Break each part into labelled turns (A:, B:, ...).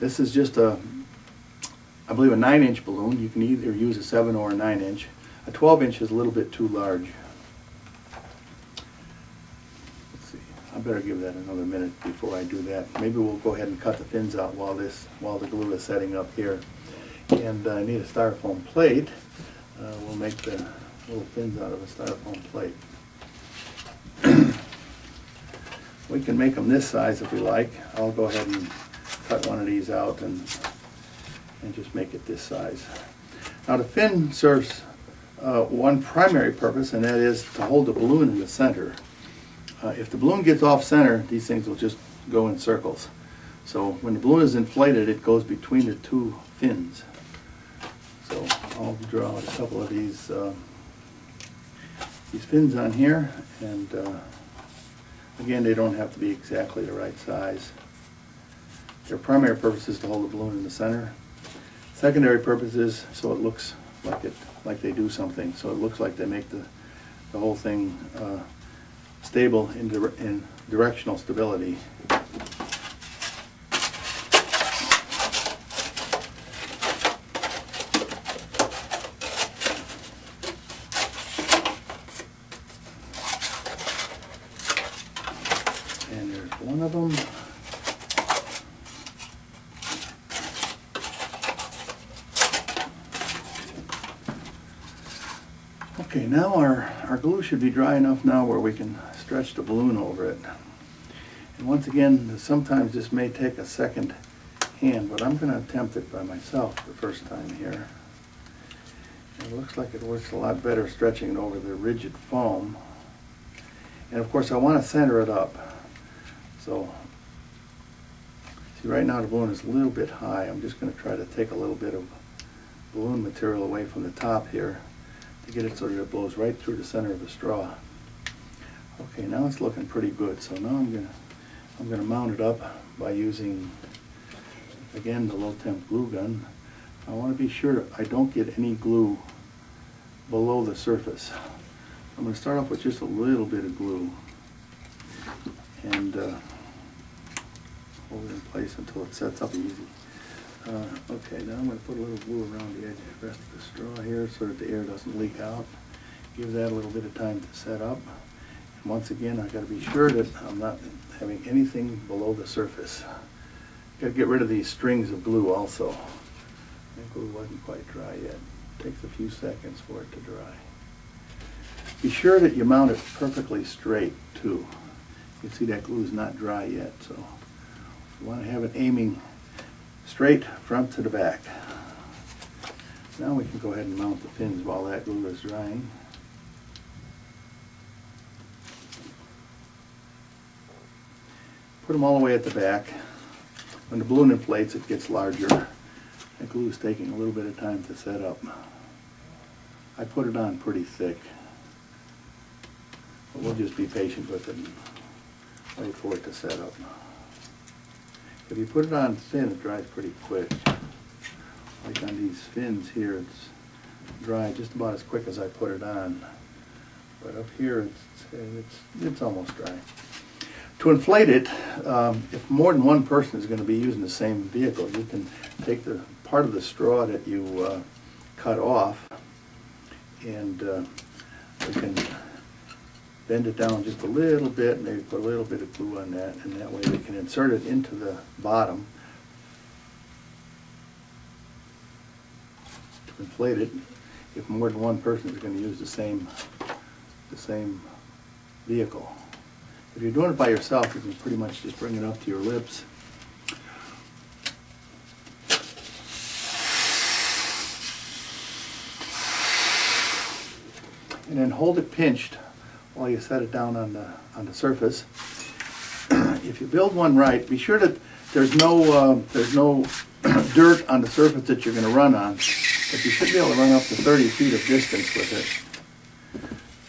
A: This is just a, I believe a nine inch balloon. You can either use a seven or a nine inch. A twelve inch is a little bit too large. Let's see, I better give that another minute before I do that. Maybe we'll go ahead and cut the fins out while this, while the glue is setting up here. And uh, I need a styrofoam plate. Uh, we'll make the little fins out of a styrofoam plate. We can make them this size if we like. I'll go ahead and cut one of these out and, and just make it this size. Now the fin serves uh, one primary purpose, and that is to hold the balloon in the center. Uh, if the balloon gets off center, these things will just go in circles. So when the balloon is inflated, it goes between the two fins. So I'll draw a couple of these uh, these fins on here, and uh, again, they don't have to be exactly the right size. Their primary purpose is to hold the balloon in the center. Secondary purpose is so it looks like it, like they do something, so it looks like they make the, the whole thing uh, stable in, dir- in directional stability. And there's one of them. Okay, now our, our glue should be dry enough now where we can stretch the balloon over it. And once again, sometimes this may take a second hand, but I'm gonna attempt it by myself the first time here. It looks like it works a lot better stretching it over the rigid foam. And of course, I want to center it up. So, see right now the balloon is a little bit high. I'm just going to try to take a little bit of balloon material away from the top here to get it so that it blows right through the center of the straw. Okay, now it's looking pretty good. So now I'm going to I'm to mount it up by using again the low temp glue gun. I want to be sure I don't get any glue below the surface. I'm going to start off with just a little bit of glue and uh, hold it in place until it sets up easy. Uh, okay, now I'm going to put a little glue around the edge of the rest of the straw here so that the air doesn't leak out. Give that a little bit of time to set up. And once again, I've got to be sure that I'm not having anything below the surface. Got to get rid of these strings of glue also. The glue wasn't quite dry yet. Takes a few seconds for it to dry. Be sure that you mount it perfectly straight too. You can see that glue is not dry yet, so you want to have it aiming straight front to the back. Now we can go ahead and mount the pins while that glue is drying. Put them all the way at the back. When the balloon inflates, it gets larger. That glue is taking a little bit of time to set up. I put it on pretty thick. But we'll just be patient with it and wait for it to set up. If you put it on thin, it dries pretty quick. Like on these fins here, it's dry just about as quick as I put it on. But up here, it's, it's, it's almost dry. To inflate it, um, if more than one person is going to be using the same vehicle, you can take the part of the straw that you uh, cut off and uh, we can bend it down just a little bit, maybe put a little bit of glue on that, and that way we can insert it into the bottom to inflate it. If more than one person is going to use the same, the same vehicle. If you're doing it by yourself, you can pretty much just bring it up to your lips. And then hold it pinched while you set it down on the, on the surface. If you build one right, be sure that there's no, uh, there's no dirt on the surface that you're gonna run on. But you should be able to run up to thirty feet of distance with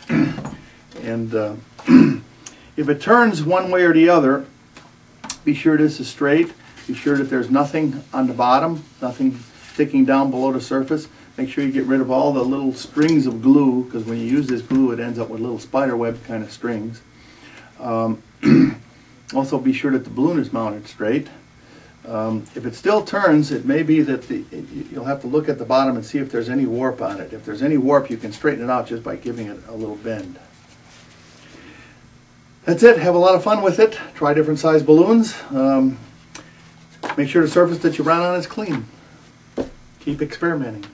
A: it. And, uh, if it turns one way or the other, be sure this is straight. Be sure that there's nothing on the bottom, nothing sticking down below the surface. Make sure you get rid of all the little strings of glue, because when you use this glue, it ends up with little spider web kind of strings. Um, also, be sure that the balloon is mounted straight. Um, If it still turns, it may be that the, you- you'll have to look at the bottom and see if there's any warp on it. If there's any warp, you can straighten it out just by giving it a little bend. That's it. Have a lot of fun with it. Try different size balloons. Um, Make sure the surface that you run on is clean. Keep experimenting.